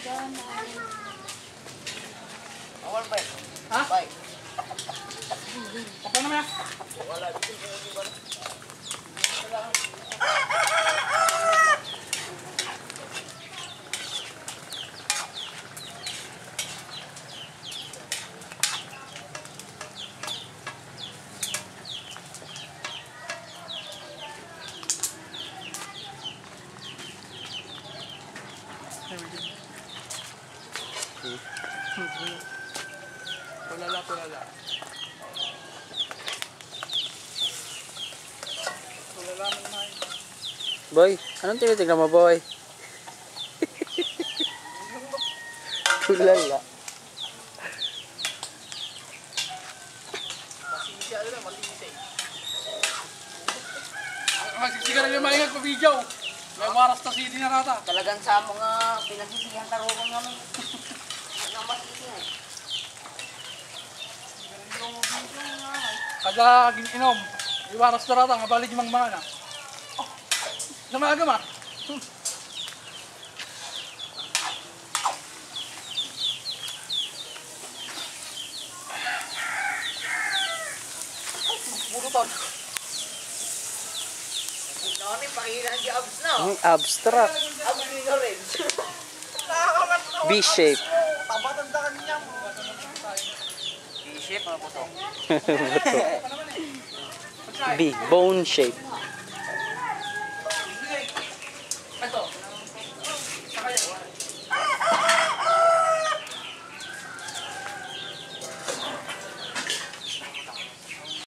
Awal baik. Ha? Baik. Apa namanya? Wala. There we go. Tulala, tulala. Tulala mo na yun. Boy, anong tinitignan mo, boy? Tulala. Masisi ano na, masisi. Masisigaran yung maingag pa video. May waras na city na rata. Talagang sa mga pinagsisihan tarungan namin. Kada gininom, iwaras na rata, nga balik yung mga na. Oh, namaga ma. Buruton. Ano yung pakita ng abs na? Ang abstract. B-shape. shape, mga. Big bone shape.